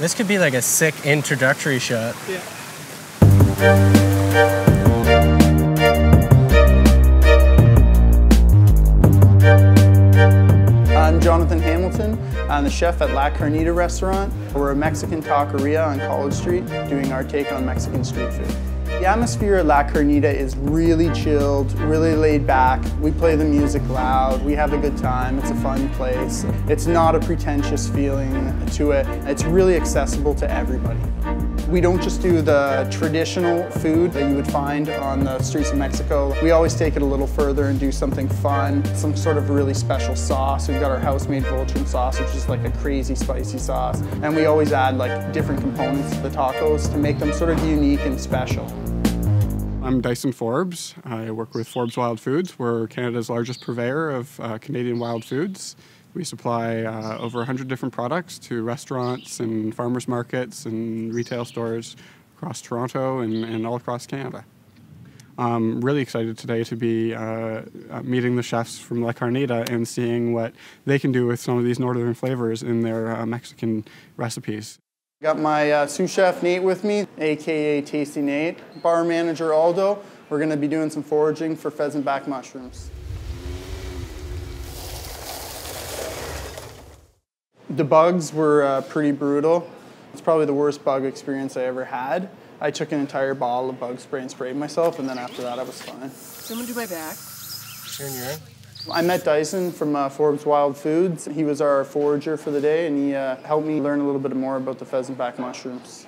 This could be like a sick introductory shot. Yeah. I'm Jonathan Hamilton. I'm the chef at La Carnita restaurant. We're a Mexican taqueria on College Street doing our take on Mexican street food. The atmosphere at La Carnita is really chilled, really laid back. We play the music loud, we have a good time, it's a fun place. It's not a pretentious feeling to it. It's really accessible to everybody. We don't just do the traditional food that you would find on the streets of Mexico. We always take it a little further and do something fun, some sort of really special sauce. We've got our house-made Voltron sauce, which is like a crazy spicy sauce. And we always add like different components to the tacos to make them sort of unique and special. I'm Dyson Forbes. I work with Forbes Wild Foods. We're Canada's largest purveyor of uh, Canadian wild foods. We supply uh, over 100 different products to restaurants and farmers markets and retail stores across Toronto and, and all across Canada. I'm really excited today to be uh, uh meeting the chefs from La Carnita and seeing what they can do with some of these northern flavors in their uh, Mexican recipes. Got my uh, sous chef Nate with me, aka Tasty Nate, bar manager Aldo. We're going to be doing some foraging for pheasant back mushrooms. The bugs were uh, pretty brutal. It's probably the worst bug experience I ever had. I took an entire bottle of bug spray and sprayed myself, and then after that I was fine. Someone do my back. Turn your in. I met Dyson from uh, Forbes Wild Foods. He was our forager for the day, and he uh, helped me learn a little bit more about the pheasant back mushrooms.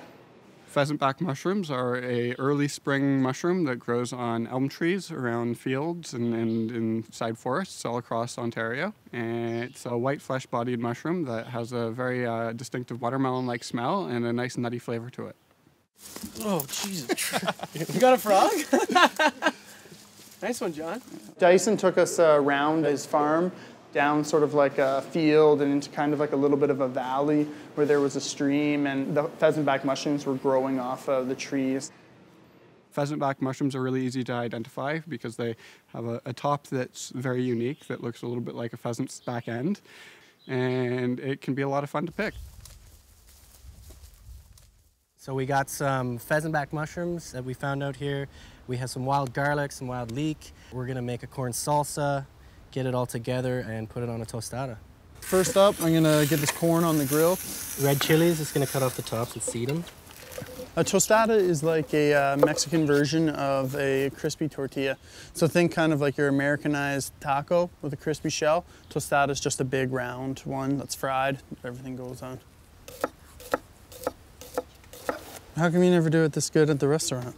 Pheasant back mushrooms are a early spring mushroom that grows on elm trees around fields and, and inside forests all across Ontario. And it's a white flesh-bodied mushroom that has a very uh, distinctive watermelon-like smell and a nice nutty flavor to it. Oh, Jesus. you got a frog? nice one, John. Dyson took us uh, around his farm, down sort of like a field and into kind of like a little bit of a valley where there was a stream and the pheasant back mushrooms were growing off of the trees. Pheasant back mushrooms are really easy to identify because they have a, a, top that's very unique that looks a little bit like a pheasant's back end and it can be a lot of fun to pick. So we got some pheasant back mushrooms that we found out here. We have some wild garlic, some wild leek. We're gonna make a corn salsa, get it all together and put it on a tostada. First up, I'm gonna get this corn on the grill. Red chilies, just gonna cut off the tops and seed them. A tostada is like a uh, Mexican version of a crispy tortilla. So think kind of like your Americanized taco with a crispy shell. Tostada is just a big round one that's fried. Everything goes on. How come you never do it this good at the restaurant?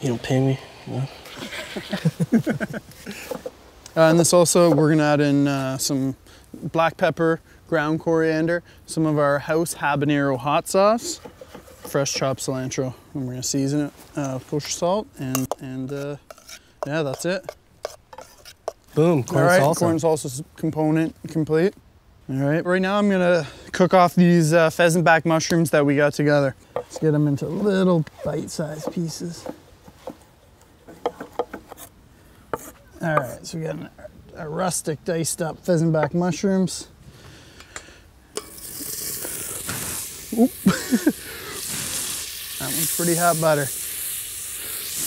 You don't pay me. No. uh, and this also, we're gonna add in uh, some black pepper, ground coriander, some of our house habanero hot sauce, fresh chopped cilantro, and we're gonna season it uh, kosher salt, and and uh, yeah, that's it. Boom, corn All right, salsa. corn salsa component complete. All right, right now I'm gonna cook off these uh, pheasant back mushrooms that we got together. Let's get them into little bite-sized pieces. All right, so we got an, a rustic diced up pheasant back mushrooms. Oop. that one's pretty hot butter.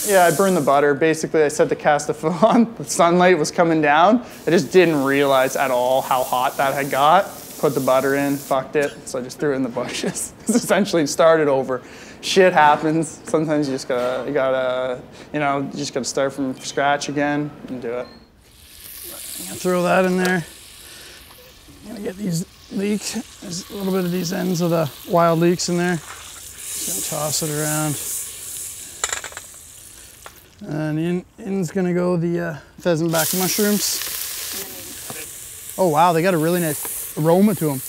Yeah, I burned the butter. Basically, I set the Castafel on. The sunlight was coming down. I just didn't realize at all how hot that had got. Put the butter in, fucked it, so I just threw it in the bushes. essentially started over. Shit happens. Sometimes you just gotta, you gotta, you know, you just gotta start from scratch again and do it. throw that in there. I'm gonna get these leeks. There's a little bit of these ends of the wild leeks in there. Just gonna toss it around. And in, in's gonna go the uh, pheasant back mushrooms. Oh wow, they got a really nice aroma to them.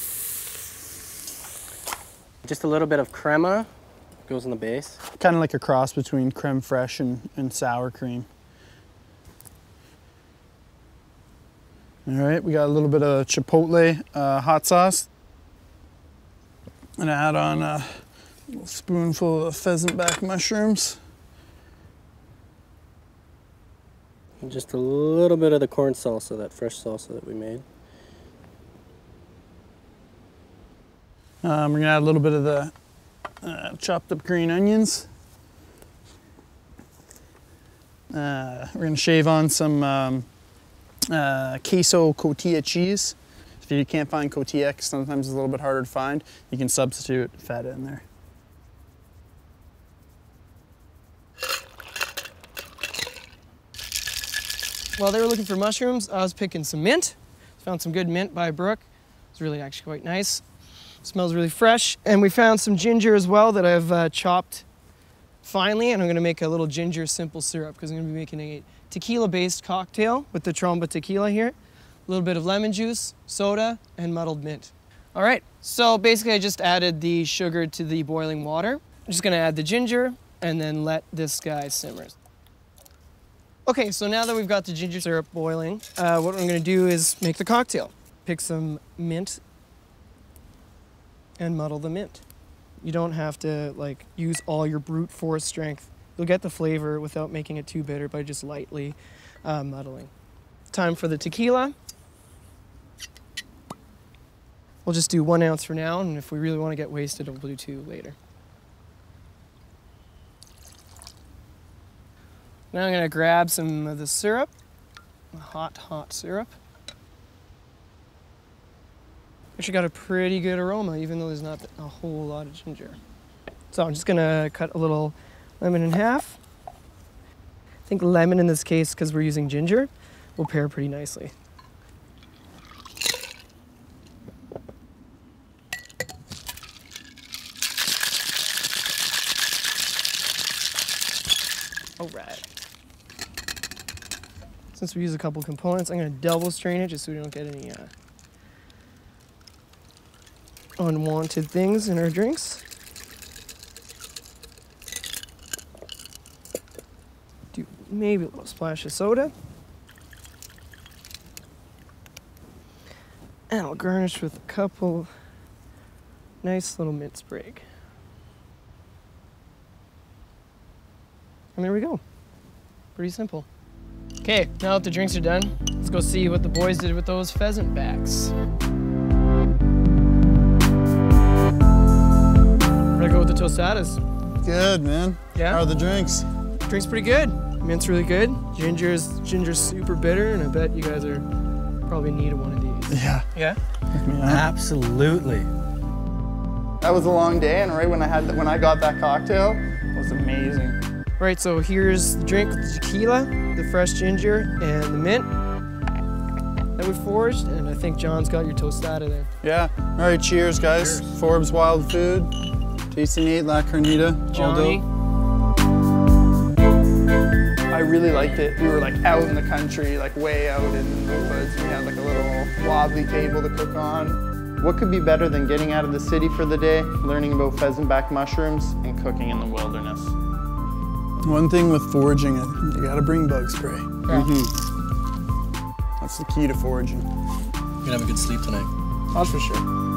Just a little bit of crema goes in the base. Kind of like a cross between creme fraiche and, and sour cream. All right, we got a little bit of chipotle uh, hot sauce. And add on a spoonful of pheasant back mushrooms. And just a little bit of the corn salsa, that fresh salsa that we made. Um, we're gonna add a little bit of the Uh, chopped up green onions. Uh, we're gonna shave on some um, uh, queso cotija cheese. If you can't find cotija, sometimes it's a little bit harder to find, you can substitute feta in there. While they were looking for mushrooms, I was picking some mint. Found some good mint by brook. It's really actually quite nice. Smells really fresh. And we found some ginger as well that I've uh, chopped finely. And I'm gonna make a little ginger simple syrup because I'm gonna be making a tequila-based cocktail with the Tromba tequila here. A little bit of lemon juice, soda, and muddled mint. All right, so basically I just added the sugar to the boiling water. I'm just gonna add the ginger and then let this guy simmer. Okay, so now that we've got the ginger syrup boiling, uh, what I'm gonna do is make the cocktail. Pick some mint and muddle the mint. You don't have to like use all your brute force strength. You'll get the flavor without making it too bitter by just lightly uh, muddling. Time for the tequila. We'll just do one ounce for now, and if we really want to get wasted, we'll do two later. Now I'm gonna grab some of the syrup, hot, hot syrup. Actually got a pretty good aroma, even though there's not a whole lot of ginger. So I'm just gonna cut a little lemon in half. I think lemon in this case, because we're using ginger, will pair pretty nicely. All right. Since we use a couple components, I'm gonna double strain it just so we don't get any uh, unwanted things in our drinks. Do maybe a little splash of soda. And I'll garnish with a couple nice little mint sprig. And there we go. Pretty simple. Okay, now that the drinks are done, let's go see what the boys did with those pheasant backs. Tostadas. Good, man. Yeah? How are the drinks? Drink's pretty good. Mint's really good. Ginger's ginger's super bitter, and I bet you guys are probably need of one of these. Yeah. Yeah. Absolutely. That was a long day, and right when I had that when I got that cocktail, it was amazing. Right, so here's the drink with the tequila, the fresh ginger, and the mint that we forged, and I think John's got your tostada there. Yeah. All right, cheers, guys. Forbes Wild Food, Tasty Nate, La Carnita, Johnny. I really liked it. We were like out in the country, like way out in the woods. We had like a little wobbly table to cook on. What could be better than getting out of the city for the day, learning about pheasantback mushrooms, and cooking in the wilderness? One thing with foraging, you gotta bring bug spray. Yeah. Mm-hmm. That's the key to foraging. You're gonna have a good sleep tonight. That's for sure.